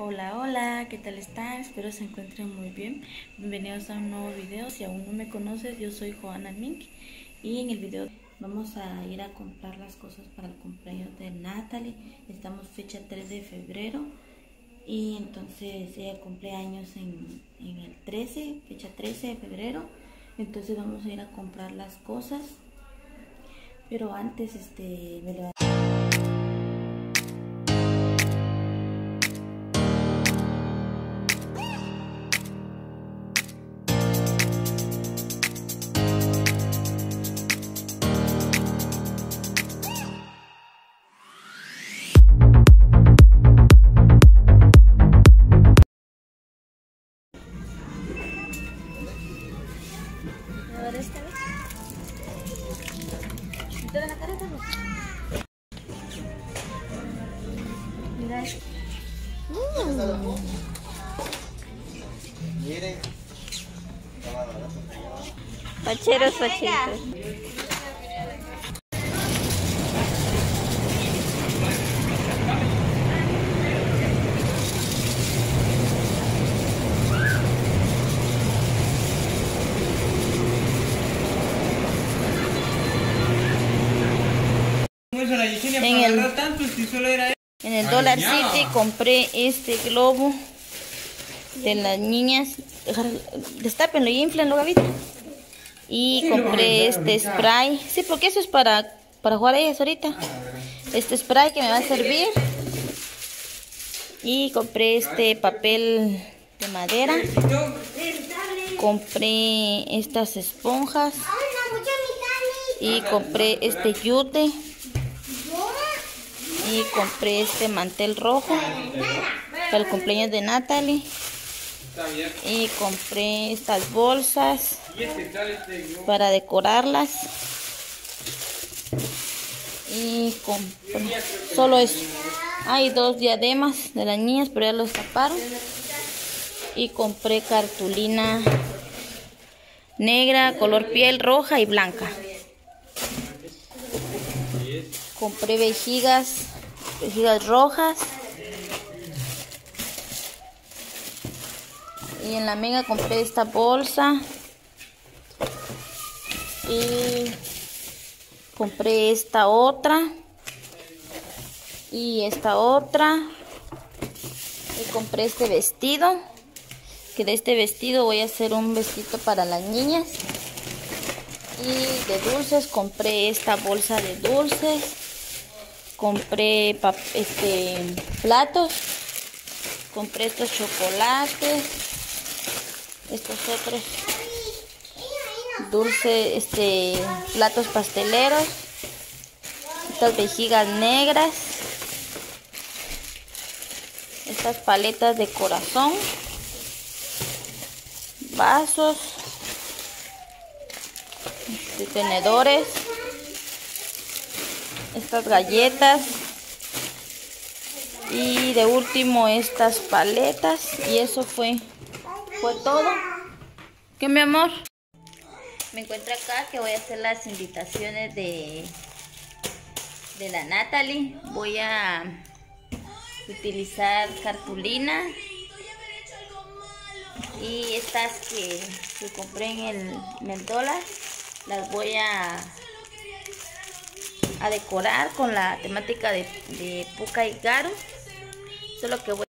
Hola, hola, ¿qué tal están? Espero se encuentren muy bien. Bienvenidos a un nuevo video. Si aún no me conoces, yo soy Joana Mink y en el video vamos a ir a comprar las cosas para el cumpleaños de Natalie. Estamos fecha 3 de febrero y entonces ella cumple años en, en el 13, fecha 13 de febrero. Entonces vamos a ir a comprar las cosas. Pero antes este me levanté. Facheros, facheros. ¿Cómo hizo la Yesenia En el- agarrar tanto si solo era En el Dollar. City compré este globo de las niñas. Destápenlo y inflenlo, Gavita. Y Sí, compré a este spray. Sí, porque eso es para, para jugar ellas ahorita. Este spray que me va a servir. Y compré este papel de madera. Compré estas esponjas. Y compré este yute. Y compré este mantel rojo para el cumpleaños de Natalie. Y compré estas bolsas para decorarlas. Y compré solo eso. Hay dos diademas de las niñas, pero ya los taparon. Y compré cartulina negra, color piel, roja y blanca. Compré vejigas, vejigas rojas. Y en la mega compré esta bolsa. Y compré esta otra. Y esta otra. Y compré este vestido. Que de este vestido voy a hacer un vestido para las niñas. Y de dulces compré esta bolsa de dulces. Compré este platos. Compré estos chocolates. Estos otros dulces, este platos pasteleros. Estas vejigas negras. Estas paletas de corazón. Vasos de tenedores, estas galletas y de último estas paletas y eso fue fue todo. ¿Qué mi amor? Me encuentro acá que voy a hacer las invitaciones de de la Natalie. Voy a utilizar cartulina y estas que, compré en el, en el dólar las voy a a decorar con la temática de, de Puka y Garu eso es lo que voy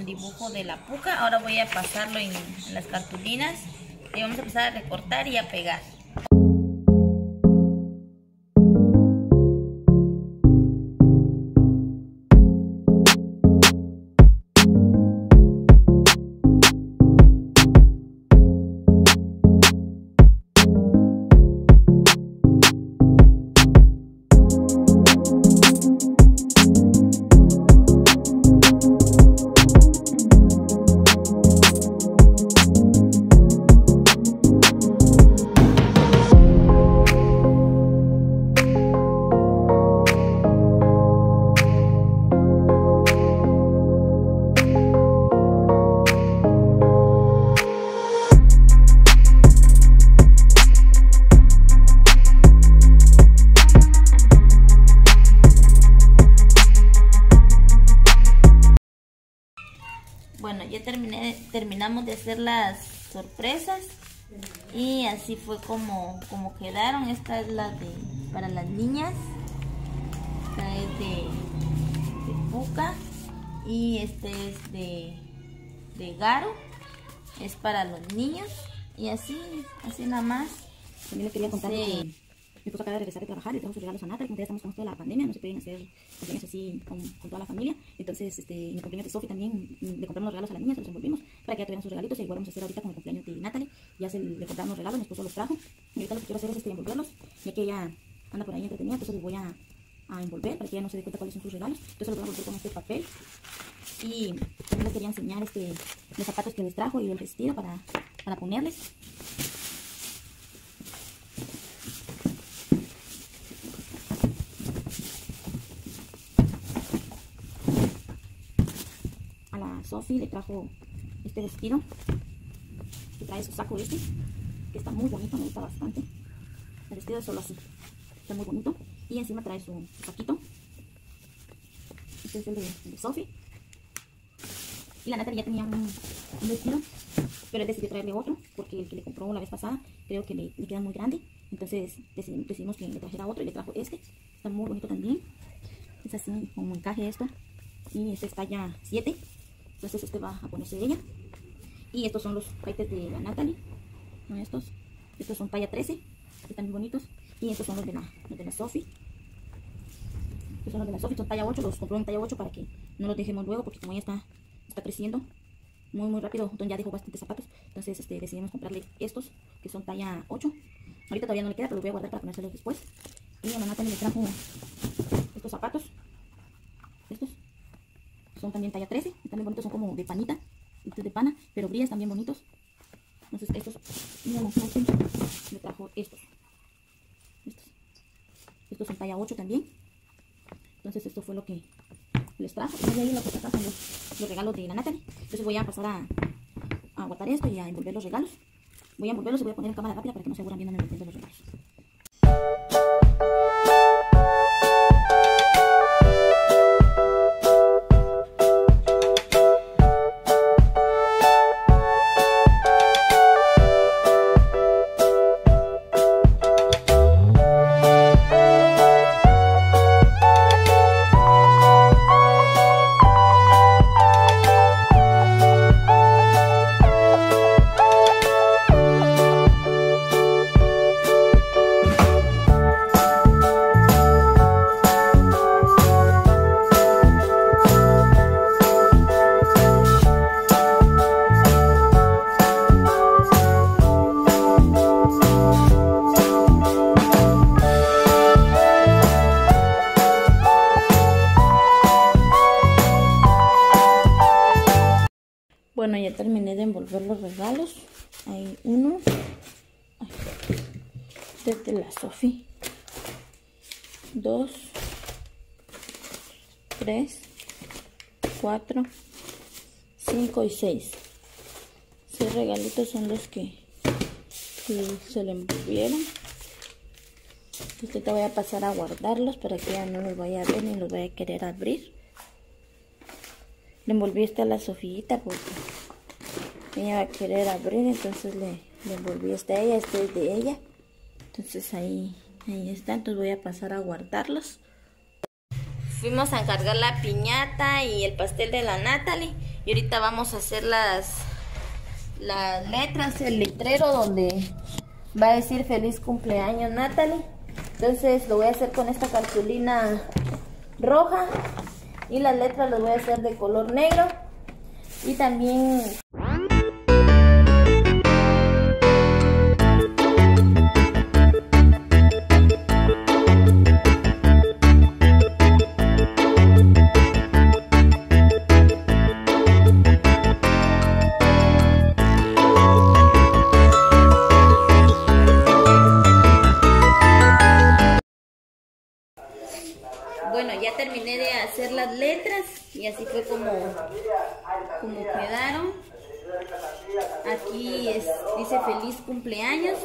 el dibujo de la puca. Ahora voy a pasarlo en, en las cartulinas y vamos a empezar a recortar y a pegar. Hacer las sorpresas y así fue como, como quedaron. Esta es la de para las niñas. Esta es de, de Puca y este es de, de Garo. Es para los niños y así, así nada más. También les quería contar que mi esposa acaba de regresar de trabajar y trajo sus regalos a Natalie. Como ya estamos con esto de la pandemia, no se pueden hacer cumpleaños así con, con, toda la familia. Entonces, este, en el cumpleaños de Sophie también le compramos los regalos a la niña, se los envolvimos para que ya tuvieran sus regalitos. Y igual vamos a hacer ahorita con el cumpleaños de Natalie. Ya se le compramos regalos, mi esposo los trajo. Y ahorita lo que quiero hacer es este, envolverlos, ya que ella anda por ahí entretenida. Entonces les voy a, a envolver para que ella no se dé cuenta cuáles son sus regalos. Entonces los voy a envolver con este papel. Y también les quería enseñar este, los zapatos que les trajo y el vestido para, para ponerles. Sophie le trajo este vestido que trae su saco este, que está muy bonito, me gusta bastante. El vestido es solo así, está muy bonito. Y encima trae su, saquito. Este es el de, el de. Y la Natalie ya tenía un, un, vestido, pero él decidió traerle otro, porque el que le compró la vez pasada creo que le, le queda muy grande. Entonces decidimos, decidimos que le trajera otro y le trajo este. Está muy bonito también. Es así como encaje esto. Y este es talla 7. Entonces este va a ponerse ella. Y estos son los kites de la Natalie. Estos. Estos son talla 13. Están muy bonitos. Y estos son los de la, los de la Sophie. Estos son los de la Sophie. Son talla 8. Los compró en talla 8 para que no los dejemos luego. Porque como ella está, está creciendo muy muy rápido. Entonces ya dejó bastantes zapatos. Entonces este, decidimos comprarle estos. Que son talla 8. Ahorita todavía no le queda. Pero los voy a guardar para ponérselos después. Y a la Natalie le trajo estos zapatos. Son también talla 13. Están bien bonitos. Son como de panita. De pana. Pero brillas también bonitos. Entonces estos. Le trajo estos. Estos. Estos son talla 8 también. Entonces esto fue lo que les trajo. Los, los regalos de la Natalie. Entonces voy a pasar a, a aguantar esto y a envolver los regalos. Voy a envolverlos y voy a poner en cámara rápida para que no se aburran viendo los regalos. 3, 4, 5 y 6. 6 regalitos son los que, se le envolvieron. Entonces te voy a pasar a guardarlos para que ya no los vaya a ver ni los vaya a querer abrir. Le envolví esta a la Sofillita porque ella va a querer abrir, entonces le, le envolví esta a ella, este es de ella. Entonces ahí, ahí está, entonces voy a pasar a guardarlos. Fuimos a encargar la piñata y el pastel de la Natalie. Y ahorita vamos a hacer las, las letras, el letrero donde va a decir feliz cumpleaños Natalie. Entonces lo voy a hacer con esta cartulina roja y las letras las voy a hacer de color negro y también hacer las letras y así fue como, como quedaron. Aquí dice feliz cumpleaños.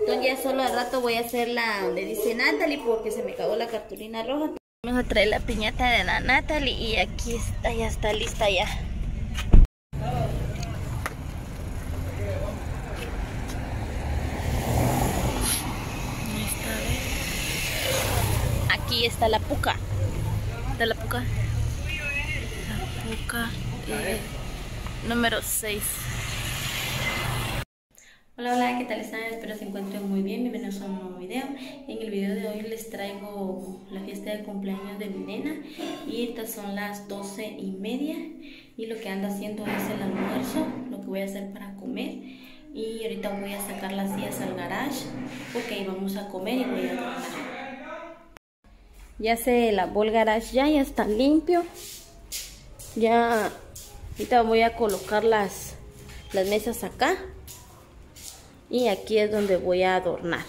Entonces ya solo al rato voy a hacer la donde dice Natalie porque se me cagó la cartulina roja. Vamos a traer la piñata de la Natalie y aquí está, ya está lista ya. Aquí está la puca. La puca. La puca eh, número 6. Hola, hola, ¿qué tal están? Espero se encuentren muy bien. Bienvenidos a un nuevo video. En el video de hoy les traigo la fiesta de cumpleaños de mi nena. Y estas son las 12 y media. Y lo que ando haciendo es el almuerzo, lo que voy a hacer para comer. Y ahorita voy a sacar las sillas al garage porque vamos a comer y voy a dormir. Ya se lavó el garage, ya, ya está limpio. Ya, ahorita voy a colocar las, las mesas acá y aquí es donde voy a adornar.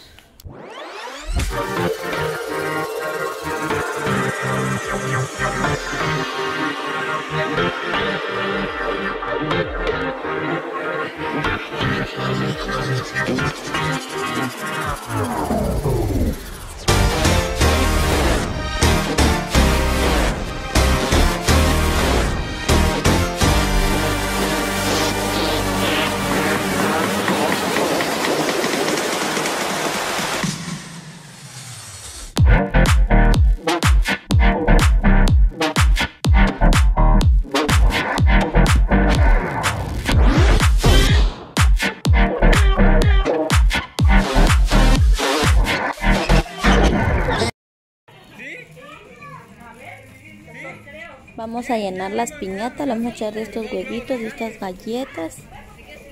Vamos a llenar las piñatas, vamos a echar de estos huevitos, de estas galletas.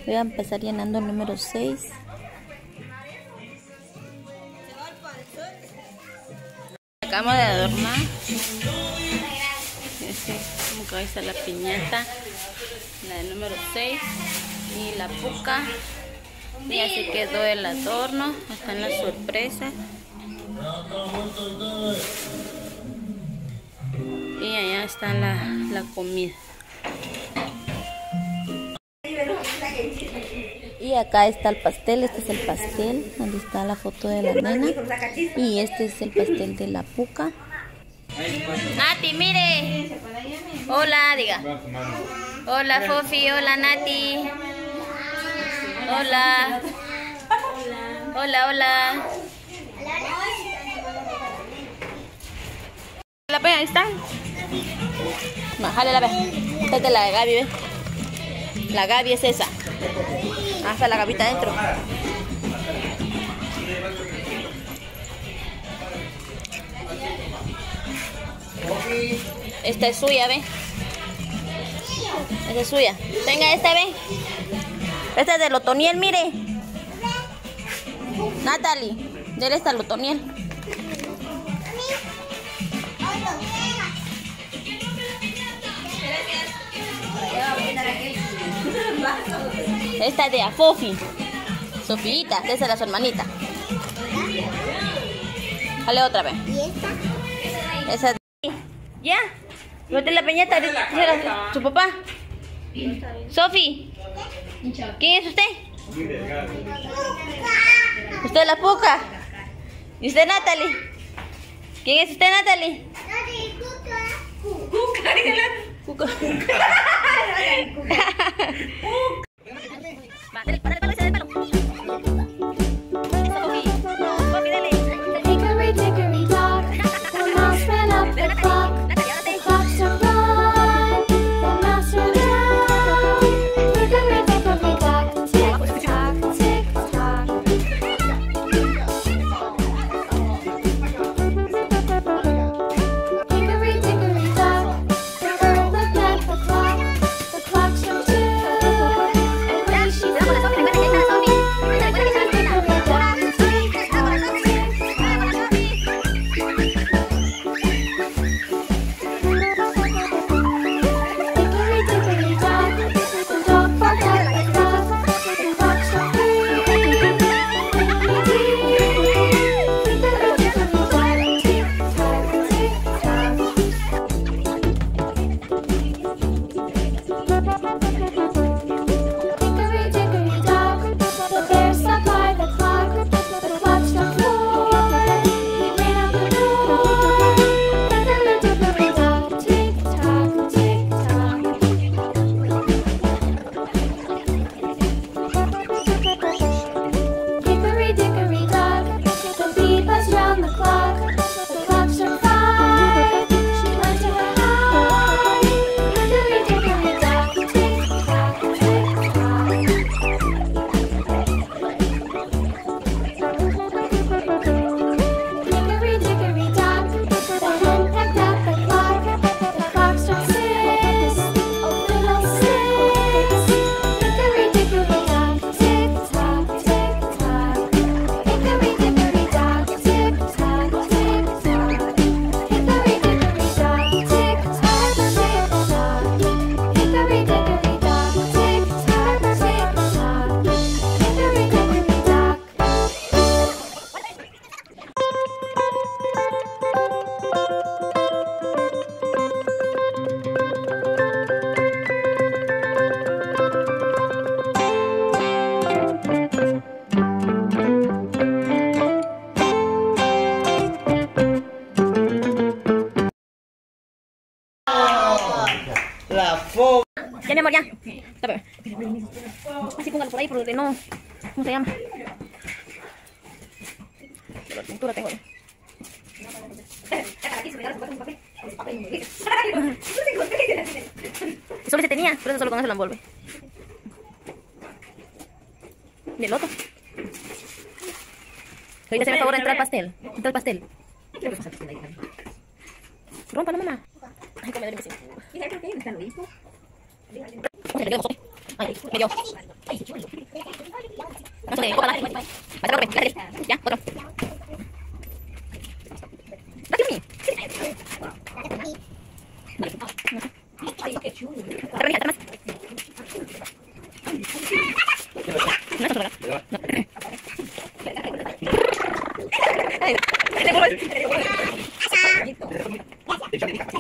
Voy a empezar llenando el número 6. Acabamos de adornar. Como que ahí está la piñata, la del número 6 y la puca. Y así quedó el adorno. Están las sorpresas. Está la, la comida. Y acá está el pastel, este es el pastel, donde está la foto de la nena. Y este es el pastel de la puca. Nati, mire. Hola, diga. Hola, Fofi, hola, Nati. Hola. Hola, hola. La ve, ahí está. Bájale la ve. Esta es la Gaby, ve. La Gaby es esa. Ah, está la gavita adentro. Esta es suya, ve. Esta es suya. Tenga esta, ve. Esta es de Lotoniel, mire. Natalie, dele esta Lotoniel. Esta es de Afofi. Sofita, esa es la su hermanita. Dale otra vez. ¿Y esta? Esa de... ¿Ya? Mete la peñata. dígale, ¿Su papá? Sofi. ¿Quién es usted? ¿Usted es la puca? ¿Y usted Natalie? ¿Quién es usted Natalie? Cuca. Va, dale, dale, ¿Y el otro? Se me favor entrar al pastel. Entra al pastel. Rómpalo, mamá. Ay, me mi Ay. Ay, dio. Cállate. Ya, otro. They shut me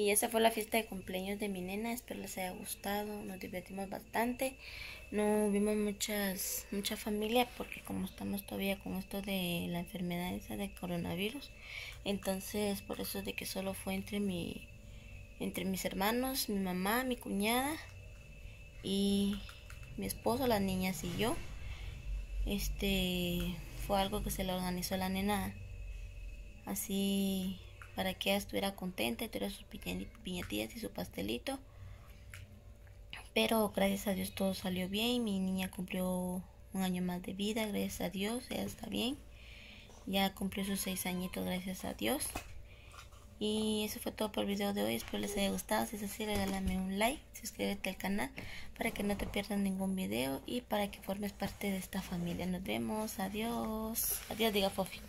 Y esa fue la fiesta de cumpleaños de mi nena. Espero les haya gustado. Nos divertimos bastante. No vimos muchas mucha familia porque como estamos todavía con esto de la enfermedad esa de coronavirus, entonces por eso de que solo fue entre mi entre mis hermanos, mi mamá, mi cuñada y mi esposo, las niñas y yo. Este fue algo que se le organizó a la nena así para que ella estuviera contenta y tuviera sus piña- piñatillas y su pastelito. Pero gracias a Dios todo salió bien. Mi niña cumplió un año más de vida, gracias a Dios, ella está bien. Ya cumplió sus seis añitos, gracias a Dios. Y eso fue todo por el video de hoy. Espero les haya gustado. Si es así, regálame un like, suscríbete al canal para que no te pierdas ningún video y para que formes parte de esta familia. Nos vemos. Adiós. Adiós, diga Fofi.